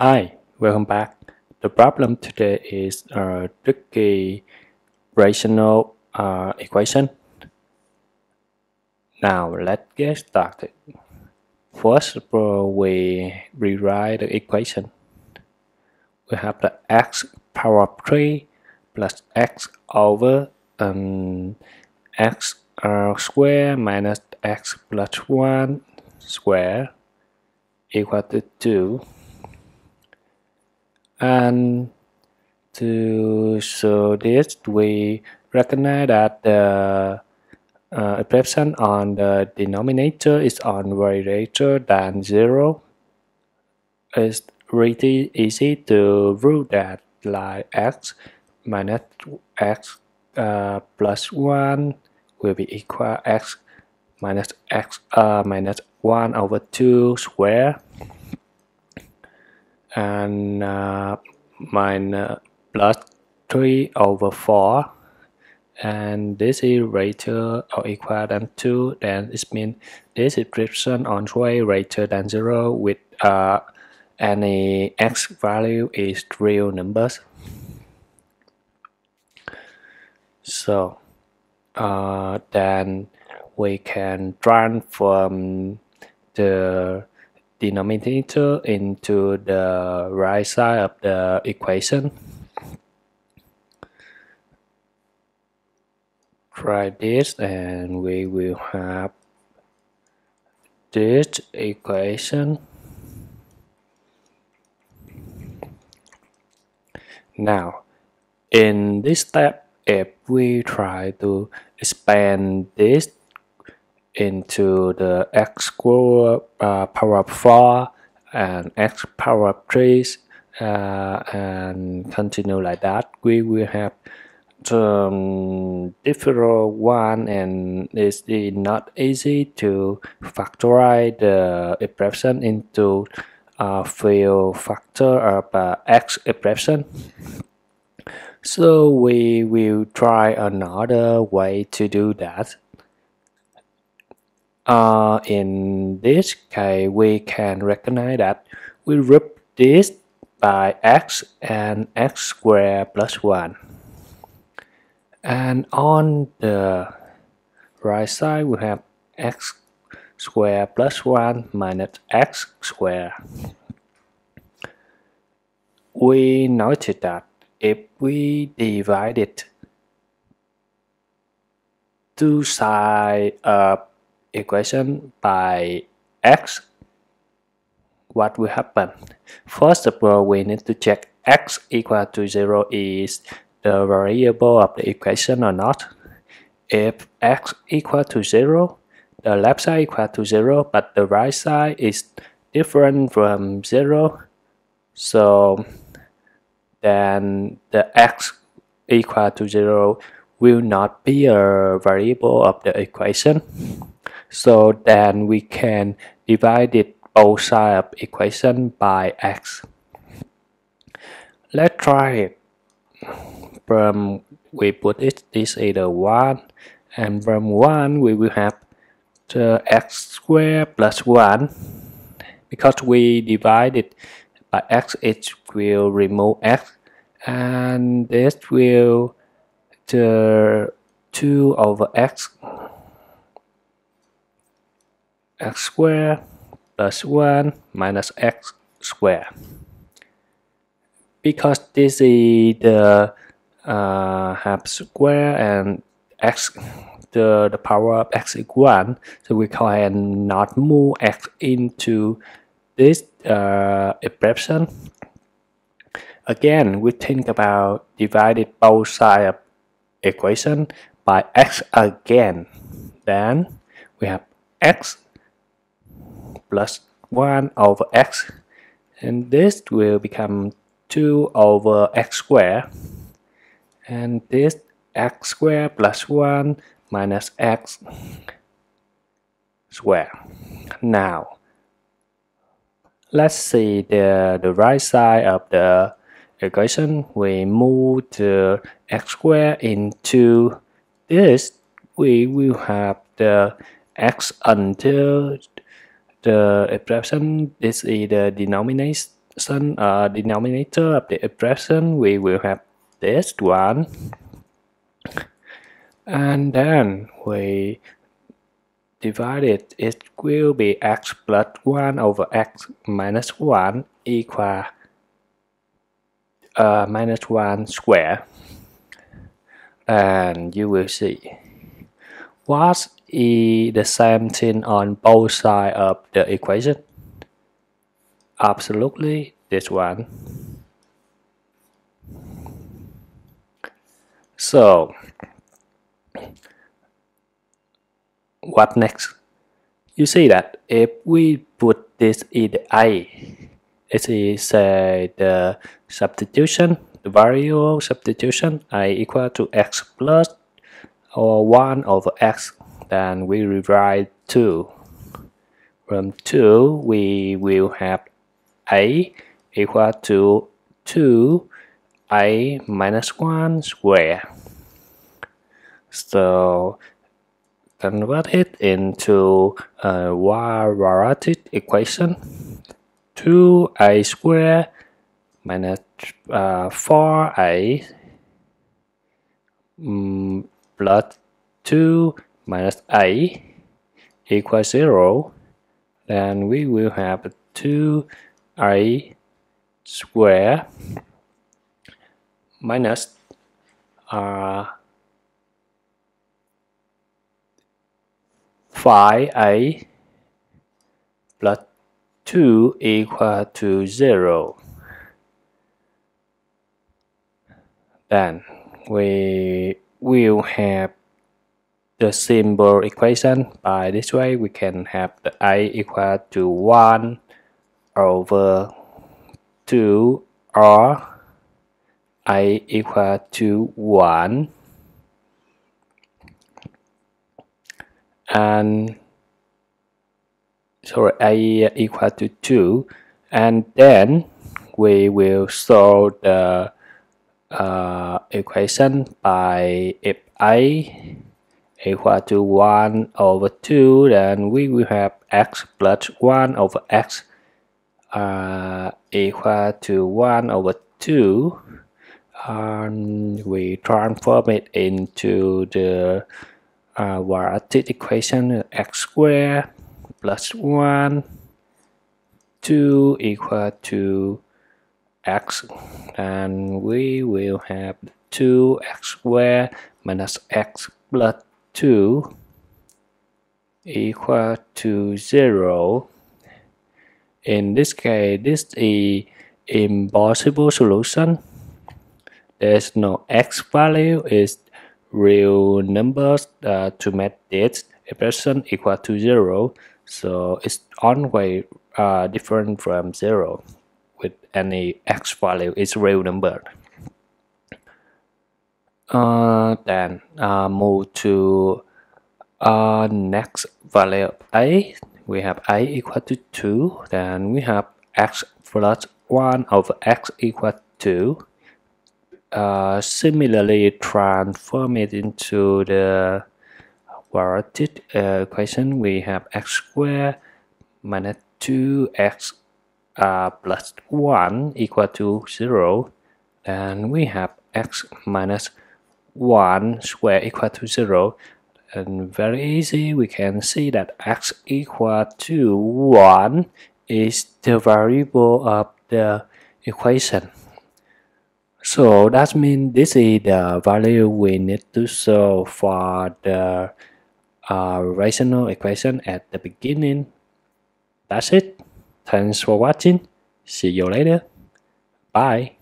Hi, welcome back. The problem today is a tricky rational uh, equation. Now let's get started. First of all, we rewrite the equation. We have the x power of 3 plus x over um, x uh, square minus x plus 1 square equal to 2 and to show this we recognize that the uh, expression on the denominator is on greater than 0 it's really easy to rule that like x minus x uh, plus 1 will be equal x minus x uh, minus 1 over 2 square and uh, minus plus 3 over 4 and this is greater or equal than 2 then it means this expression on way greater than 0 with uh, any x value is real numbers. So uh, then we can transform the denominator into the right side of the equation. Try this and we will have this equation. Now, in this step, if we try to expand this into the x square uh, power of 4 and x power of 3 uh, and continue like that. We will have um, different one and it's not easy to factorize the expression into a few factor of uh, x expression so we will try another way to do that uh, in this case, we can recognize that we group this by x and x squared plus 1. And on the right side, we have x squared plus 1 minus x squared. We noted that if we divide it two sides of equation by x, what will happen? First of all, we need to check x equal to 0 is the variable of the equation or not. If x equal to 0, the left side equal to 0, but the right side is different from 0. So then the x equal to 0 will not be a variable of the equation. So then we can divide it both side of equation by x. Let's try it. From we put it this either 1 and from 1 we will have the x squared plus 1 because we divide it by x it will remove x and this will the 2 over x x squared plus 1 minus x squared. Because this is the uh, half square and x the, the power of x is 1 so we can not move x into this uh, expression again we think about divided both sides of equation by x again then we have x plus 1 over x and this will become 2 over x squared and this x squared plus 1 minus x squared. Now let's see the, the right side of the equation. We move the x squared into this. We will have the x until the expression this is the denominator expression uh, denominator of the expression we will have this one. And then we divide it. It will be x plus 1 over x minus 1 equal uh, minus 1 square. And you will see what is the same thing on both sides of the equation. Absolutely this one. So what next? You see that if we put this in the a it is uh, the substitution the variable substitution i equal to x plus or 1 over x then we rewrite 2 from 2 we will have a equal to 2 a minus 1 square. So convert it into a quadratic equation? 2a square minus uh, 4a um, plus 2 minus a equals 0 then we will have 2a square minus uh, 5a plus 2 equal to 0. Then we will have the simple equation. By this way we can have the i equal to 1 over 2 or a equal to 1 and sorry a equal to 2 and then we will solve the uh, equation by if a equal to 1 over 2 then we will have x plus 1 over x. Uh, equal to 1 over 2 and we transform it into the uh, quadratic equation x squared plus 1 2 equal to x. And we will have 2x squared minus x plus 2 equal to 0 in this case this is impossible solution. There's no x value is real numbers uh, to make this expression equal to 0 so it's always uh, different from 0 with any x value is real number uh, then uh, move to uh, next value of a we have a equal to 2 then we have x plus 1 over x equal to uh, similarly transform it into the quadratic uh, equation. We have x squared minus 2x uh, plus 1 equal to 0 and we have x minus 1 square equal to 0 and very easy we can see that x equal to 1 is the variable of the equation so that means this is the value we need to solve for the uh, rational equation at the beginning. That's it. Thanks for watching. See you later. Bye.